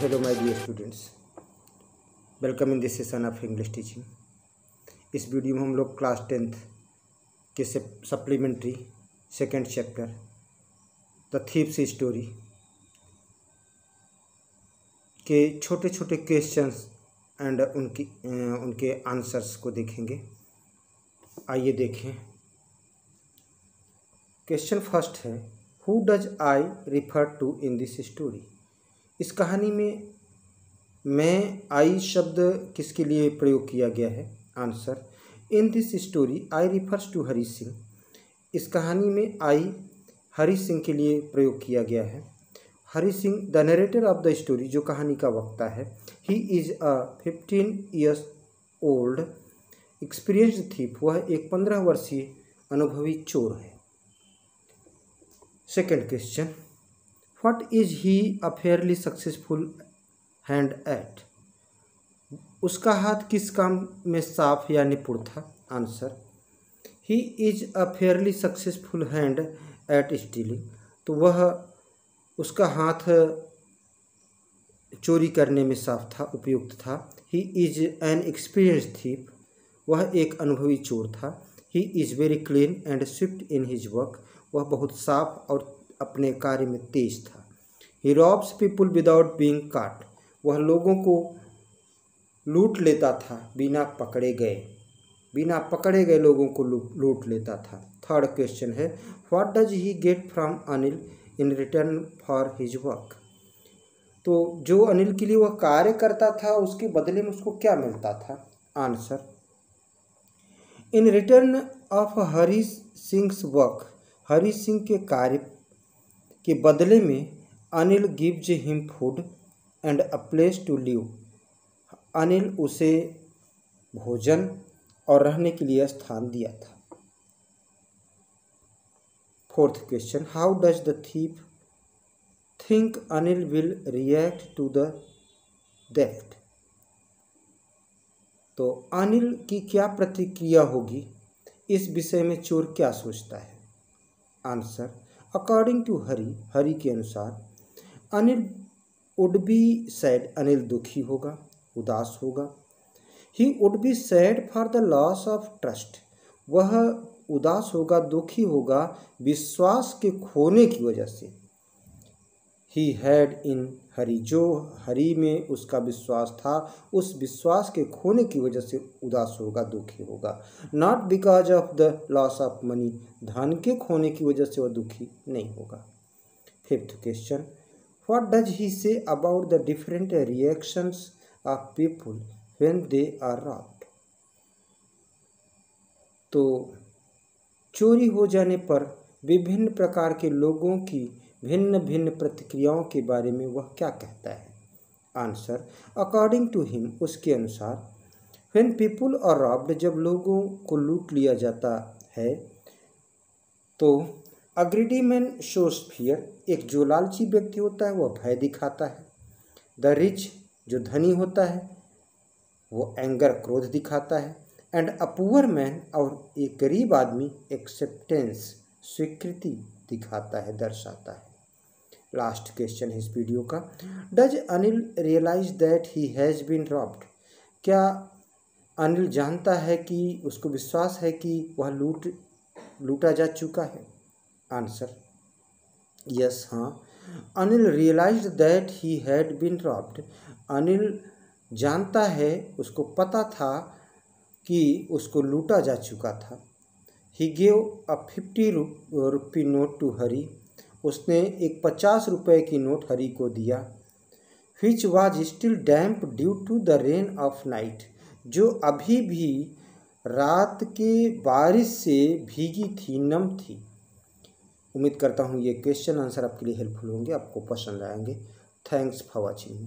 hello, my dear students. Welcome in this session of English teaching इस video में हम लोग क्लास टेंथ के supplementary second chapter the thief's story के छोटे छोटे क्वेश्चंस एंड उनकी उनके आंसर्स को देखेंगे। आइए देखें। क्वेश्चन फ़र्स्ट है who does I refer to in this story इस कहानी में मैं आई शब्द किसके लिए प्रयोग किया गया है? Answer, in this story I refers to Hari Singh. इस कहानी में आई हरी सिंह के लिए प्रयोग किया गया है। Hari Singh, the narrator of the story, जो कहानी का वक्ता है he is a fifteen years old experienced thief वह एक पंद्रह वर्षीय अनुभवी चोर है। Second question what is he a fairly successful hand at उसका हाथ किस काम में साफ़ या निपुण था? Answer he is a fairly successful hand at stealing तो वह उसका हाथ चोरी करने में साफ़ था, उपयुक्त था। He is an experience thief वह एक अनुभवी चोर था। He is very clean and swift in his work वह बहुत साफ़ और अपने कार्य में तेज था। He robs people without being caught वह लोगों को लूट लेता था, बिना पकड़े गए। बिना पकड़े गए लोगों को लूट लेता था। थर्ड क्वेश्चन है what does he get from Anil in return for his work तो जो अनिल के लिए वह कार्य करता था, उसके बदले में उसको क्या मिलता था? Answer in return of Hari Singh work Hari Singh के कार्य के बदले में Anil gives him food and a place to live. Anil उसे भोजन और रहने के लिए स्थान दिया था। Fourth question, how does the thief think Anil will react to the theft तो अनिल की क्या प्रतिक्रिया होगी? इस विषय में चोर क्या सोचता है? Answer according to Hari Hari के अनुसार, Anil would be sad Anil दुखी होगा, उदास होगा। He would be sad for the loss of trust, वह उदास होगा, दुखी होगा, विश्वास के खोने की वजह से। ही हैड इन हरी जो हरी में उसका विश्वास था, उस विश्वास के खोने की वजह से उदास होगा, दुखी होगा। Not because of the loss of money धन के खोने की वजह से वह दुखी नहीं होगा। Fifth question what does he say about the different reactions of people when they are robbed तो चोरी हो जाने पर विभिन्न प्रकार के लोगों की भिन्न भिन्न प्रतिक्रियाओं के बारे में वह क्या कहता है? आंसर अकॉर्डिंग टू हिम उसके अनुसार व्हेन पीपुल और रॉब्ड जब लोगों को लूट लिया जाता है तो अग्रीडी मैन शोज़ फियर एक जो लालची व्यक्ति होता है, वह भय दिखाता है। द रिच जो धनी होता है, वो एंगर क्रोध दिखाता है। एंड अ पुअर मैन और एक गरीब आदमी एक्सेप्टेंस स्वीकृति दिखाता है, दर्शाता है। लास्ट क्वेश्चन है इस वीडियो का does Anil realize that he has been robbed क्या अनिल जानता है कि, उसको विश्वास है कि वह लूट, लूटा जा चुका है? आंसर यस हाँ. Anil realize that he had been robbed Anil जानता है, उसको पता था कि उसको लूटा जा चुका था. He gave a fifty rupee note to Hari उसने एक पचास रुपये की नोट हरी को दिया। Which was still damp due to the rain of night, जो अभी भी रात के बारिश से भीगी थी, नम थी। उम्मीद करता हूँ ये क्वेश्चन आंसर आपके लिए हेल्पफुल होंगे, आपको पसंद आएँगे। Thanks for watching